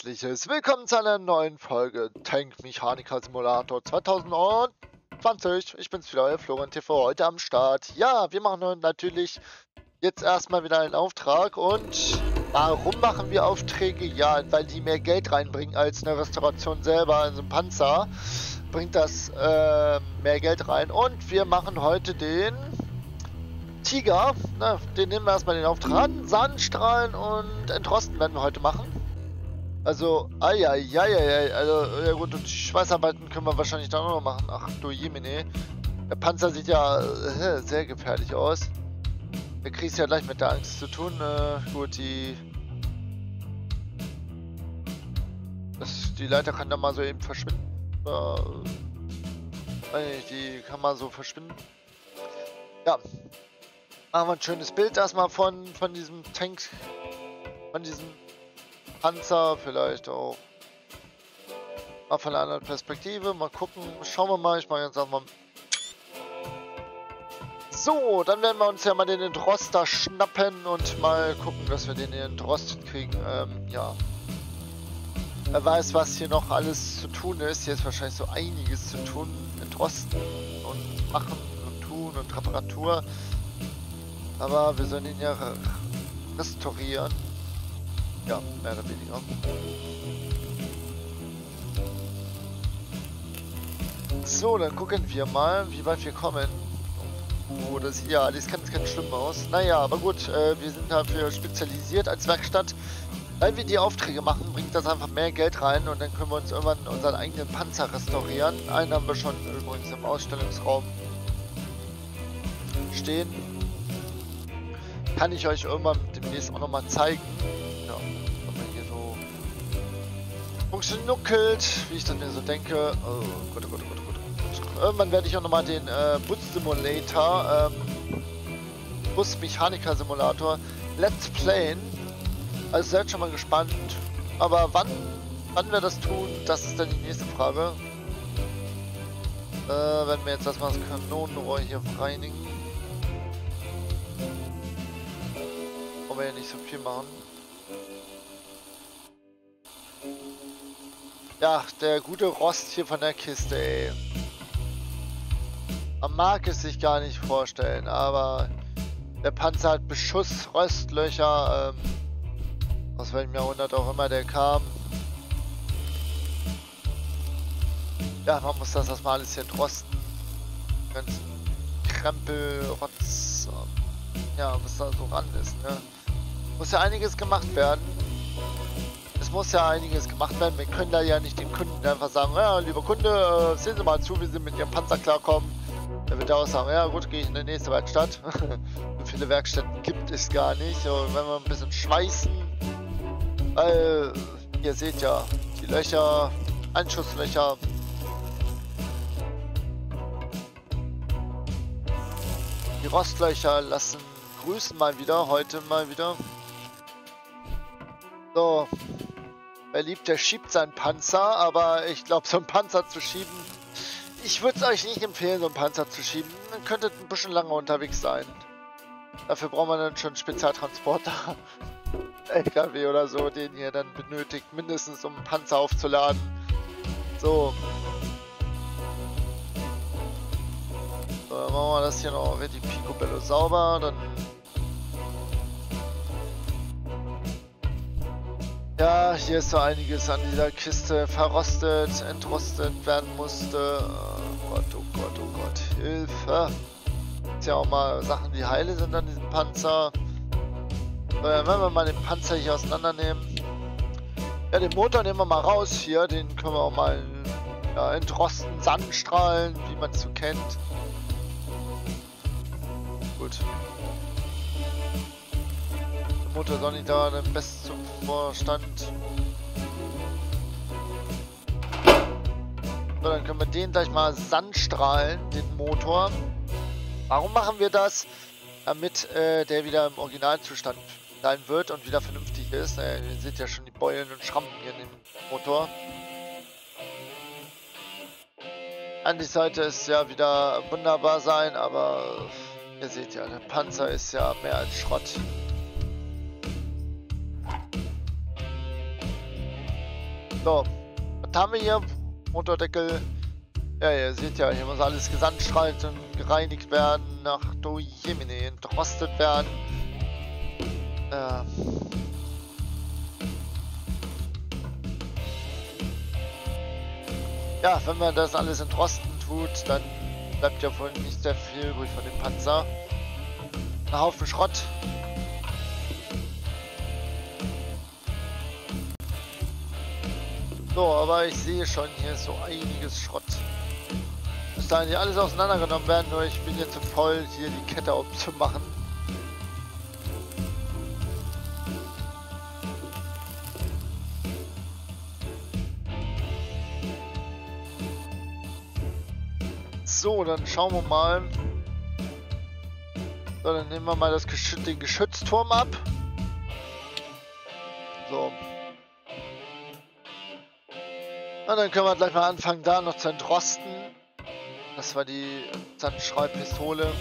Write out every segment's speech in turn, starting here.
Herzliches Willkommen zu einer neuen Folge Tank Mechaniker Simulator 2020. Ich bin's wieder, Florian TV, heute am Start. Ja, wir machen natürlich jetzt erstmal wieder einen Auftrag und warum machen wir Aufträge? Ja, weil die mehr Geld reinbringen als eine Restauration selber, also ein Panzer bringt das äh, mehr Geld rein und wir machen heute den Tiger, na, den nehmen wir erstmal den Auftrag an. Sandstrahlen und Entrosten werden wir heute machen. Also, eieieiei, also, ja gut, und Schweißarbeiten können wir wahrscheinlich dann auch noch machen. Ach du Jemine. Der Panzer sieht ja äh, sehr gefährlich aus. Der kriegst ja gleich mit der Angst zu tun. Äh, gut, die... Das, die Leiter kann da mal so eben verschwinden. Äh, die kann mal so verschwinden. Ja, Machen wir ein schönes Bild erstmal von, von diesem Tank, von diesem Panzer, vielleicht auch mal von einer anderen Perspektive. Mal gucken, schauen wir mal, ich mache jetzt auch mal... So, dann werden wir uns ja mal den Entroster schnappen und mal gucken, dass wir den entrostet kriegen. Ähm, ja. Wer weiß, was hier noch alles zu tun ist. Hier ist wahrscheinlich so einiges zu tun. Entrosten und machen und tun und Reparatur. Aber wir sollen ihn ja restaurieren. Ja, mehr oder weniger. So, dann gucken wir mal, wie weit wir kommen. Oh, das ja alles ganz, ganz schlimm aus. Naja, aber gut, äh, wir sind dafür spezialisiert als Werkstatt. Weil wir die Aufträge machen, bringt das einfach mehr Geld rein und dann können wir uns irgendwann unseren eigenen Panzer restaurieren. Einen haben wir schon übrigens im Ausstellungsraum stehen. Kann ich euch irgendwann demnächst auch nochmal zeigen. Funktioniert, wie ich mir so denke. Oh oh Gott, oh Gott. Irgendwann werde ich auch nochmal den äh, Bus Simulator, ähm, Bus Mechaniker Simulator Let's Playen. Also seid schon mal gespannt. Aber wann, wann wir das tun, das ist dann die nächste Frage. Äh, wenn wir jetzt erstmal das Kanonenrohr hier reinigen. wir ja nicht so viel machen. Ja, der gute Rost hier von der Kiste, ey. Man mag es sich gar nicht vorstellen, aber der Panzer hat Beschuss, Röstlöcher, ähm, aus welchem Jahrhundert auch immer der kam. Ja, man muss das erstmal alles hier drosten. Ganzen Krempel, Rotz, ja, was da so ran ist, ne? Muss ja einiges gemacht werden. Muss ja einiges gemacht werden. Wir können da ja nicht dem Kunden einfach sagen, ja, lieber Kunde, äh, sehen Sie mal zu, wie Sie mit Ihrem Panzer klarkommen. Der wird auch sagen, ja gut, gehe ich in die nächste Werkstatt. so viele Werkstätten gibt es gar nicht. Und wenn wir ein bisschen schweißen, weil ihr seht ja, die Löcher, Einschusslöcher. Die Rostlöcher lassen grüßen mal wieder, heute mal wieder. So. Wer liebt, der schiebt seinen Panzer, aber ich glaube, so einen Panzer zu schieben... Ich würde es euch nicht empfehlen, so einen Panzer zu schieben. Dann könntet ein bisschen lange unterwegs sein. Dafür braucht man dann schon Spezialtransporter. LKW oder so, den ihr dann benötigt, mindestens um einen Panzer aufzuladen. So. So, dann machen wir das hier noch richtig picobello sauber. Dann Ja, hier ist so einiges an dieser Kiste verrostet, entrostet werden musste. Oh Gott, oh Gott, oh Gott, Hilfe. Ist ja auch mal Sachen, die heile sind an diesem Panzer. Wenn wir mal den Panzer hier auseinandernehmen. Ja, den Motor nehmen wir mal raus hier. Den können wir auch mal ja, entrosten, Sandstrahlen, wie man es so kennt. Gut. Motor soll nicht da bis zum Vorstand. So, dann können wir den gleich mal sandstrahlen, den Motor. Warum machen wir das? Damit äh, der wieder im Originalzustand sein wird und wieder vernünftig ist. Äh, ihr seht ja schon die Beulen und Schrammen hier in dem Motor. An die Seite ist ja wieder wunderbar sein, aber ihr seht ja, der Panzer ist ja mehr als Schrott. So, was haben wir hier? Motordeckel. Ja, ihr seht ja, hier muss alles gesandstrahlt und gereinigt werden, nach Dojemine entrostet werden. Äh. Ja, wenn man das alles entrosten tut, dann bleibt ja wohl nicht sehr viel übrig von dem Panzer. Ein Haufen Schrott. So, aber ich sehe schon, hier ist so einiges Schrott. Müsste eigentlich alles auseinandergenommen werden, nur ich bin jetzt zu voll, hier die Kette aufzumachen. So, dann schauen wir mal. So, dann nehmen wir mal das Geschütz, den Geschützturm ab. So. Und dann können wir gleich mal anfangen, da noch zu entrosten. Das war die Sandschreibpistole.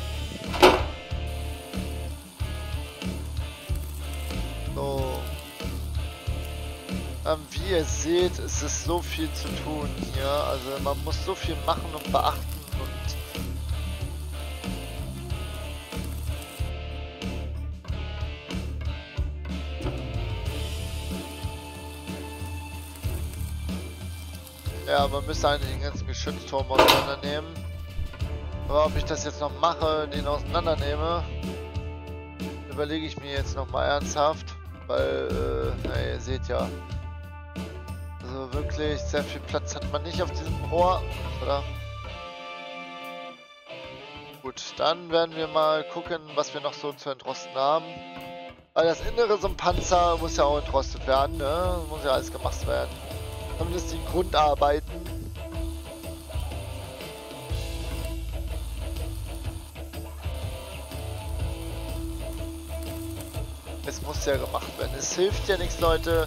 So. Ähm, wie ihr seht, ist es so viel zu tun hier. Also man muss so viel machen und beachten. Ja, man müsste eigentlich den ganzen Geschützturm auseinandernehmen. Aber ob ich das jetzt noch mache, den auseinandernehme, überlege ich mir jetzt noch mal ernsthaft. Weil, äh, na, ihr seht ja, also wirklich sehr viel Platz hat man nicht auf diesem Rohr, oder? Gut, dann werden wir mal gucken, was wir noch so zu entrosten haben. Weil das Innere so ein Panzer muss ja auch entrostet werden, ne? Muss ja alles gemacht werden. Zumindest die Grundarbeiten. Es muss ja gemacht werden. Es hilft ja nichts, Leute,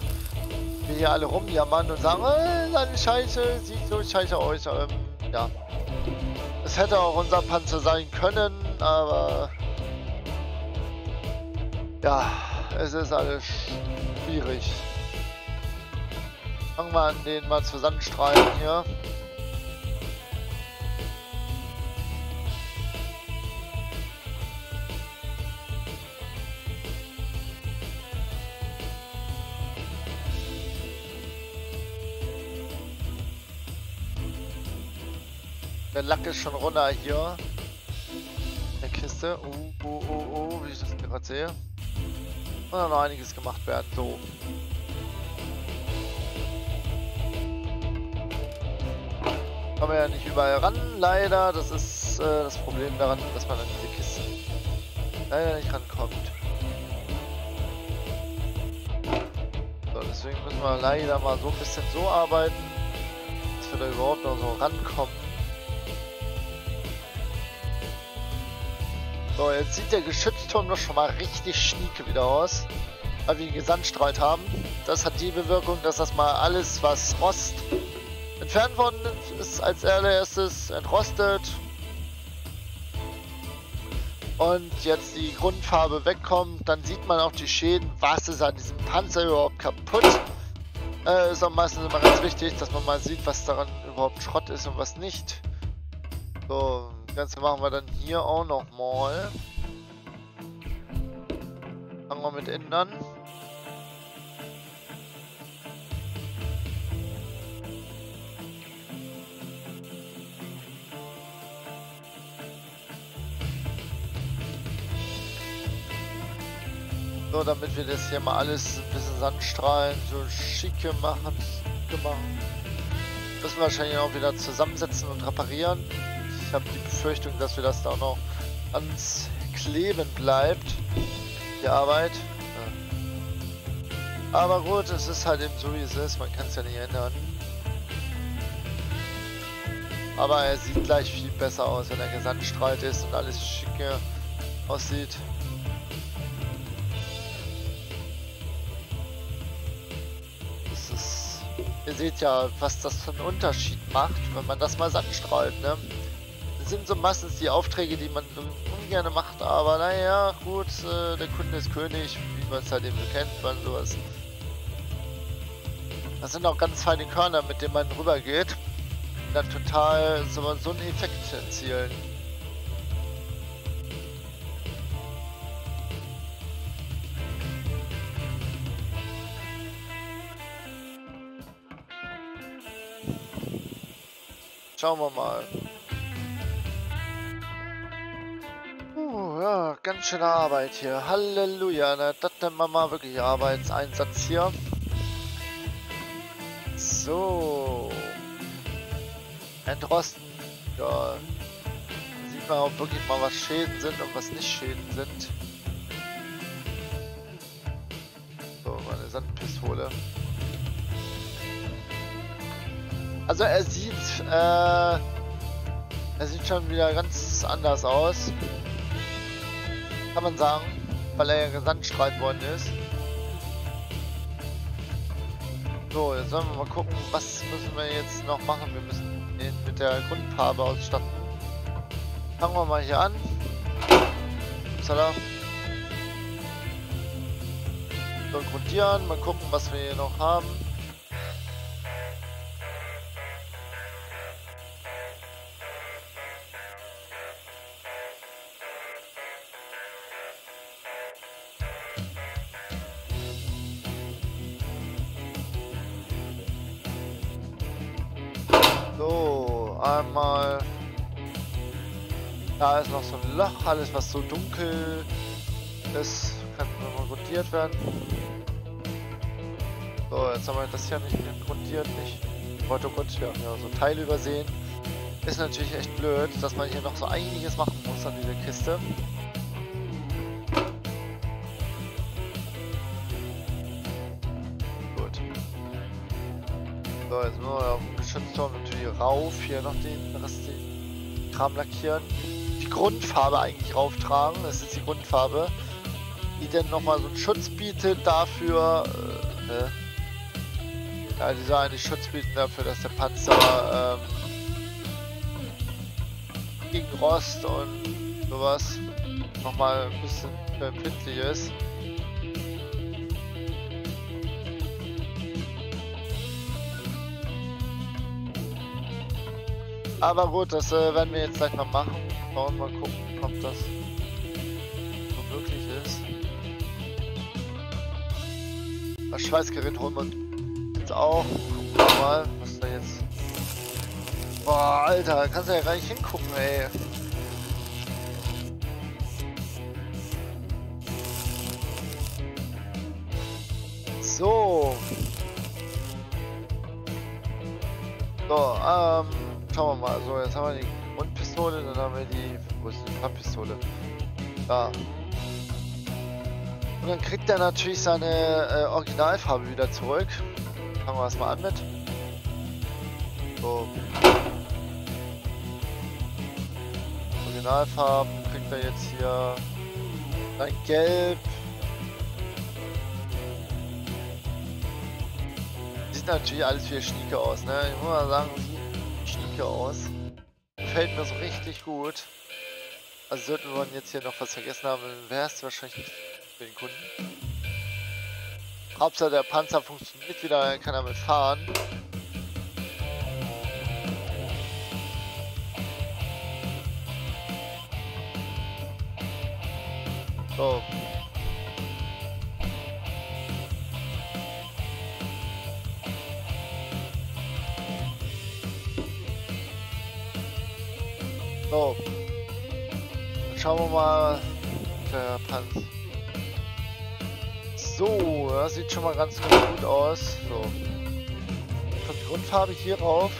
wir hier alle rumjammern und sagen, äh, Scheiße sieht so scheiße aus. Ähm, ja. Es hätte auch unser Panzer sein können, aber ja, es ist alles schwierig. Fangen wir an, den mal zusammenstreichen hier. Der Lack ist schon runter hier. Der Kiste. Oh, oh, oh, oh, wie ich das gerade sehe. Und dann noch einiges gemacht werden. So. Kommen wir ja nicht überall ran, leider. Das ist äh, das Problem daran, dass man an diese Kisten leider nicht rankommt. So, deswegen müssen wir leider mal so ein bisschen so arbeiten, dass wir da überhaupt noch so rankommen. So, jetzt sieht der Geschützturm doch schon mal richtig schnieke wieder aus, weil wir ihn gesandstrahlt haben. Das hat die Bewirkung, dass das mal alles, was Rost entfernt worden ist als allererstes entrostet. Und jetzt die Grundfarbe wegkommt, dann sieht man auch die Schäden. Was ist an diesem Panzer überhaupt kaputt? Äh, ist auch meistens immer ganz wichtig, dass man mal sieht, was daran überhaupt Schrott ist und was nicht. So, das Ganze machen wir dann hier auch noch mal. Fangen wir mit innen an. So, damit wir das hier mal alles ein bisschen Sandstrahlen so schicke machen, machen. Müssen wir wahrscheinlich auch wieder zusammensetzen und reparieren. Ich habe die Befürchtung, dass wir das da auch noch ans Kleben bleibt. Die Arbeit. Aber gut, es ist halt eben so wie es ist. Man kann es ja nicht ändern. Aber er sieht gleich viel besser aus, wenn er gesandstrahlt ist und alles schicke aussieht. Ihr seht ja, was das für einen Unterschied macht, wenn man das mal sandstrahlt, ne? Das sind so meistens die Aufträge, die man ungern macht, aber naja, gut, äh, der Kunde ist König, wie man es halt eben kennt, wenn sowas Das sind auch ganz feine Körner, mit denen man rübergeht. Und dann total so, so einen Effekt erzielen. Schauen wir mal. Uh, ja, ganz schöne Arbeit hier. Halleluja, ne? das nennt man mal wirklich Arbeitseinsatz hier. So. Entrosten. Ja. Sieht man auch wirklich mal, was Schäden sind und was nicht Schäden sind. So, meine Sandpistole. Also er sieht, äh, er sieht schon wieder ganz anders aus. Kann man sagen, weil er ja gesandstrahlt worden ist. So, jetzt sollen wir mal gucken, was müssen wir jetzt noch machen. Wir müssen ihn mit der Grundfarbe ausstatten. Fangen wir mal hier an. Upsala. So, grundieren, mal gucken, was wir hier noch haben. Loch, alles was so dunkel ist, kann nochmal grundiert werden. So, jetzt haben wir das hier nicht grundiert, nicht. Gott, wir haben ja so Teile übersehen. Ist natürlich echt blöd, dass man hier noch so einiges machen muss an dieser Kiste. Gut. So, jetzt müssen wir auf dem Geschützturm natürlich rauf, hier noch den Rest den Kram lackieren. Die Grundfarbe eigentlich rauftragen, das ist die Grundfarbe, die dann nochmal so einen Schutz bietet dafür, äh, äh, ja, die soll eigentlich Schutz bieten dafür, dass der Panzer ähm, gegen Rost und sowas nochmal ein bisschen empfindlich ist. Aber gut, das äh, werden wir jetzt gleich mal machen. Und mal gucken, ob das so möglich ist. Das Schweißgerät holen wir jetzt auch. Gucken wir mal, was da jetzt... Boah, Alter, kannst du ja gar nicht hingucken, ey. So. So, ähm... Schauen wir mal. So, jetzt haben wir die Grundpistole, dann haben wir die. Wo ist die Pappistole? Da. Und dann kriegt er natürlich seine äh, Originalfarbe wieder zurück. Fangen wir erstmal an mit. So. Originalfarben kriegt er jetzt hier. Dann Gelb. Sieht natürlich alles wie Schnieke aus, ne? Ich muss mal sagen, Schnieke aus. Gefällt mir so richtig gut. Also sollten wir jetzt hier noch was vergessen haben, wäre es wahrscheinlich für den Kunden. Hauptsache der Panzer funktioniert wieder, kann damit fahren. So, So. Dann schauen wir mal. Der Panz. So, das sieht schon mal ganz, gut aus. So. Kommt die Grundfarbe hier rauf.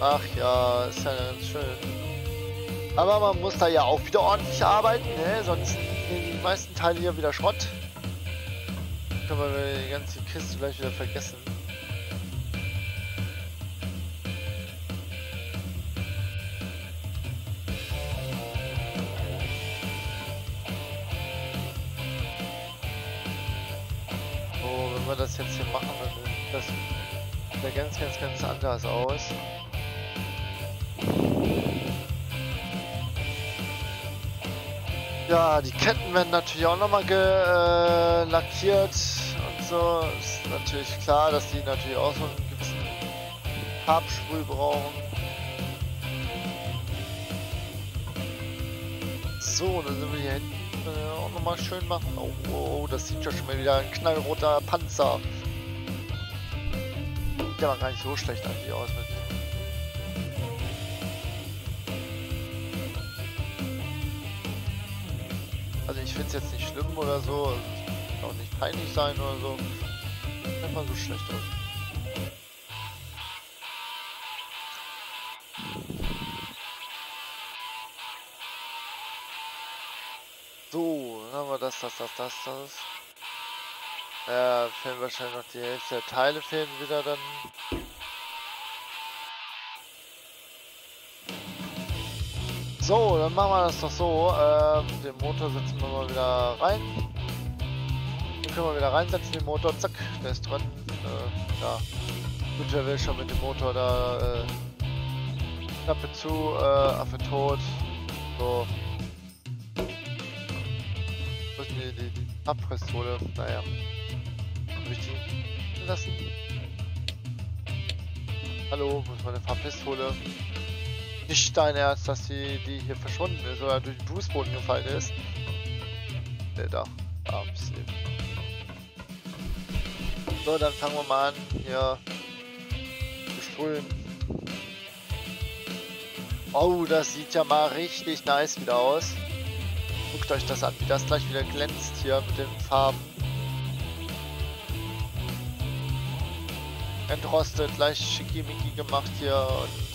Ach ja, ist ja ganz schön. Aber man muss da ja auch wieder ordentlich arbeiten, ne? Sonst sind die meisten Teile hier wieder Schrott. Können wir die ganze Kiste gleich wieder vergessen. Ganz, anders aus. Ja, die Ketten werden natürlich auch nochmal äh, lackiert und so. Ist natürlich klar, dass die natürlich auch so einen gewissen Farbsprüh brauchen. So, dann sind wir hier hinten äh, auch nochmal schön machen. Oh, oh, das sieht ja schon mal wieder ein knallroter Panzer. Sieht aber gar nicht so schlecht eigentlich aus mit Also ich finde es jetzt nicht schlimm oder so, auch nicht peinlich sein oder so. Einfach so schlecht aus. So, dann haben wir das, das, das, das, das. Ja, fehlen wahrscheinlich noch die Hälfte der Teile fehlen wieder dann. So, dann machen wir das doch so. Ähm, den Motor setzen wir mal wieder rein. Den können wir wieder reinsetzen, den Motor. Zack, der ist drin. Äh, ja. Gut, wer will schon mit dem Motor da. Äh, Klappe zu, äh, Affe tot. So. die, die, die Abpistole. Naja. Die lassen? Hallo, wo ist meine Farbpistole? Nicht dein Ernst, dass die, die hier verschwunden ist oder durch den Fußboden gefallen ist. Ne, da. Abs so, dann fangen wir mal an, hier zu sprühen. Oh, das sieht ja mal richtig nice wieder aus. Guckt euch das an, wie das gleich wieder glänzt hier mit den Farben. Entrostet, gleich schickimicki gemacht hier und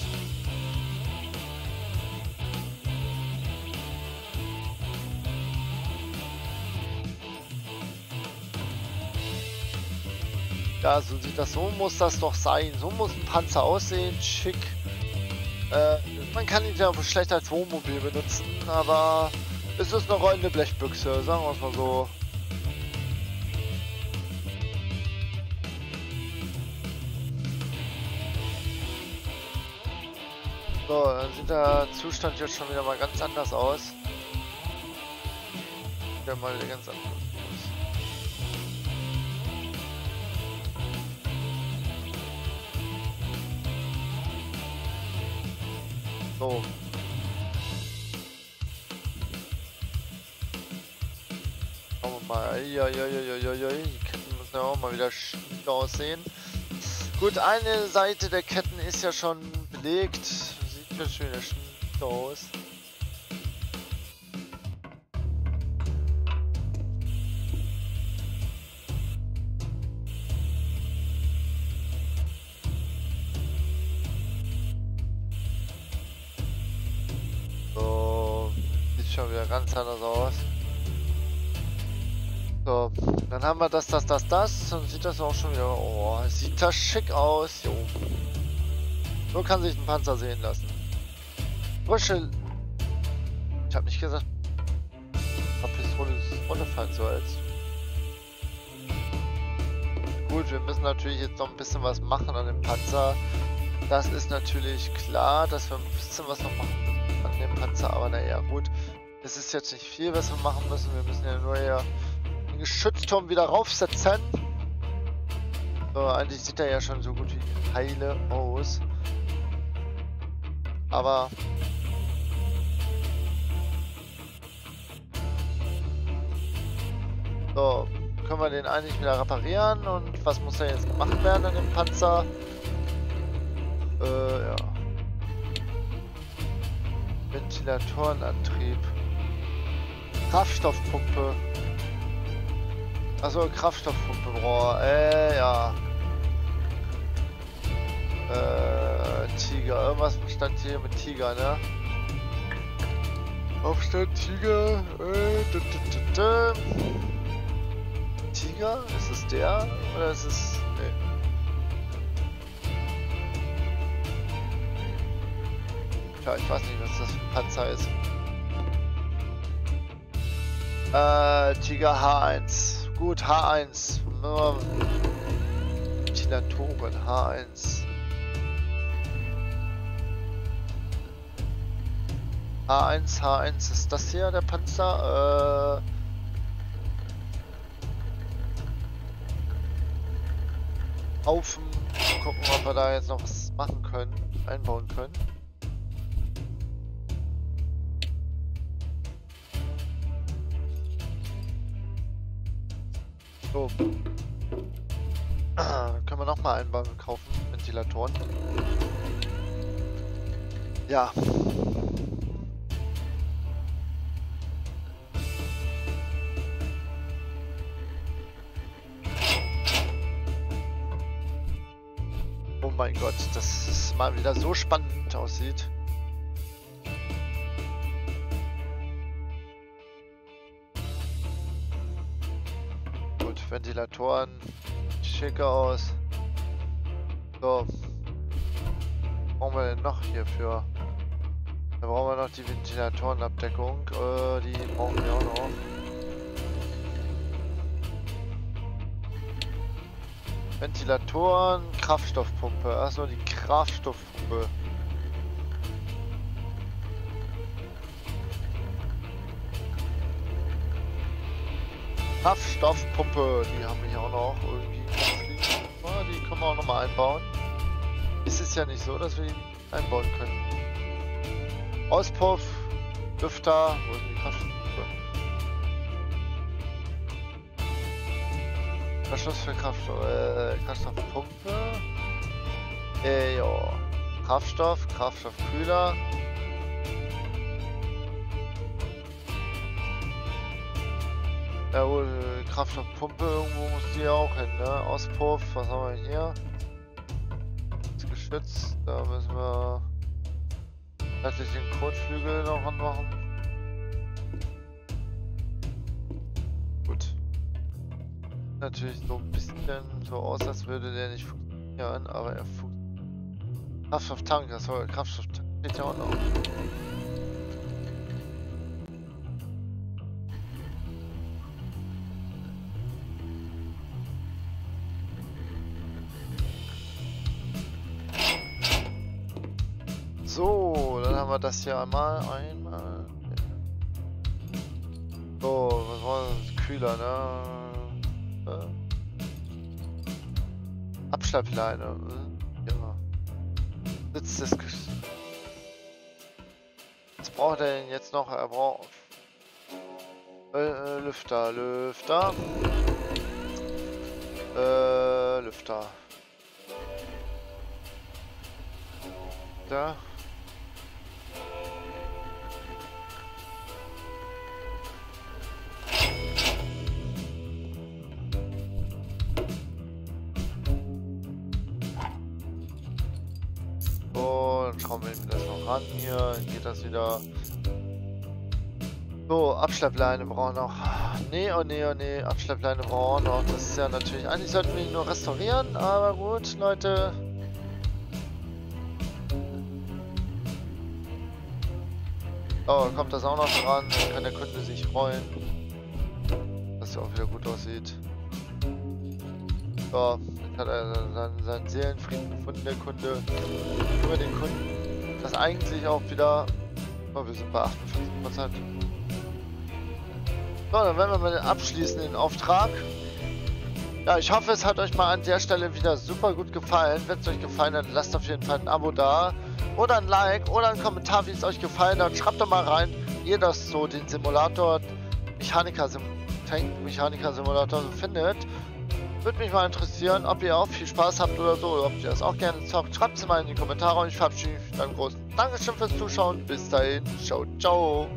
Ja, so sieht das, so muss das doch sein. So muss ein Panzer aussehen, schick. Äh, man kann ihn ja schlecht als Wohnmobil benutzen, aber es ist eine rollende Blechbüchse, sagen wir es mal so. So, dann sieht der Zustand jetzt schon wieder mal ganz anders aus. Wieder mal ganz anders aus. So, mal. Ja, ja, ja, ja, ja, Die Ketten müssen ja auch mal wieder schick aussehen. Gut, eine Seite der Ketten ist ja schon belegt. Sieht ja schön schick aus. So, sieht schon wieder ganz anders aus. So, dann haben wir das, das, das, das. Dann sieht das auch schon wieder. Oh, sieht das schick aus. Jo. So kann sich ein Panzer sehen lassen. Frische. Ich habe nicht gesagt, die Pistole runterfallen soll. Gut, wir müssen natürlich jetzt noch ein bisschen was machen an dem Panzer. Das ist natürlich klar, dass wir ein bisschen was noch machen an dem Panzer, aber naja, gut. Es ist jetzt nicht viel, was wir machen müssen. Wir müssen ja nur hier den Geschützturm wieder raufsetzen. So, eigentlich sieht er ja schon so gut wie heile aus. Aber... So, können wir den eigentlich wieder reparieren und was muss da jetzt gemacht werden an dem Panzer? Äh, ja. Ventilatorenantrieb. Kraftstoffpumpe. Achso, Kraftstoffpumpe, boah, äh, ja. Äh, Tiger, irgendwas stand hier mit Tiger, ne? Aufstand Tiger, äh, d -d -d Tiger? Ist es der? Oder ist es, nee. Ja, ich weiß nicht, was das für ein Panzer ist. Äh, Tiger H1. Gut, H1. Ventilatoren, H1. H1, H1 ist das hier, der Panzer. Äh, Haufen. Gucken, ob wir da jetzt noch was machen können, einbauen können. So. Ah, können wir nochmal einbauen und kaufen, Ventilatoren. Ja. Mein Gott, dass es mal wieder so spannend aussieht. Gut, Ventilatoren schicker aus. So. Was brauchen wir denn noch hierfür? Da brauchen wir noch die Ventilatorenabdeckung. Äh, die brauchen wir auch noch. Ventilatoren, Kraftstoffpumpe. Achso, die Kraftstoffpumpe. Kraftstoffpumpe, die haben wir hier auch noch irgendwie. Oh, die können wir auch nochmal einbauen. Ist es ja nicht so, dass wir die einbauen können. Auspuff, Lüfter, wo sind die Kraftstoffpumpe? Verschluss für Kraftstoff, äh, Kraftstoffpumpe. Äh, ja. Kraftstoff, Kraftstoffkühler. Ja wohl, Kraftstoffpumpe, irgendwo muss die auch hin, ne? Auspuff, was haben wir hier? Das Geschütz, da müssen wir tatsächlich den Kotflügel noch anmachen. Natürlich so ein bisschen so aus, als würde der nicht funktionieren, aber er funktioniert. Kraftstofftank, das soll Kraftstofftank steht ja auch noch. So, dann haben wir das hier einmal, einmal. So, was war das? Kühler, ne? Abschleppleine. äh, Ja. Sitz des Was braucht er denn jetzt noch? Er braucht äh, äh, Lüfter, Lüfter. Äh, Lüfter. Da. Ran hier. Geht das wieder. So, Abschleppleine brauchen wir noch. Nee, oh nee, oh nee, Abschleppleine brauchen wir noch. Das ist ja natürlich. Eigentlich sollten wir ihn nur restaurieren, aber gut, Leute. Oh, kommt das auch noch dran. Dann kann der Kunde sich freuen. Dass er auch wieder gut aussieht. So, jetzt hat er seinen, seinen Seelenfrieden gefunden, der Kunde. Über den Kunden. Das eigentlich auch wieder. Oh, wir sind bei 48%. So, dann werden wir mal den Auftrag. Ja, ich hoffe, es hat euch mal an der Stelle wieder super gut gefallen. Wenn es euch gefallen hat, lasst auf jeden Fall ein Abo da. Oder ein Like oder ein Kommentar, wie es euch gefallen hat. Schreibt doch mal rein, wie ihr das so, den Simulator, Mechaniker, Sim Tank Mechaniker Simulator so findet. Würde mich mal interessieren, ob ihr auch viel Spaß habt oder so, oder ob ihr das auch gerne zockt. Schreibt es mal in die Kommentare und ich verabschiede mich mit einem großen Dankeschön fürs Zuschauen. Bis dahin, ciao, ciao.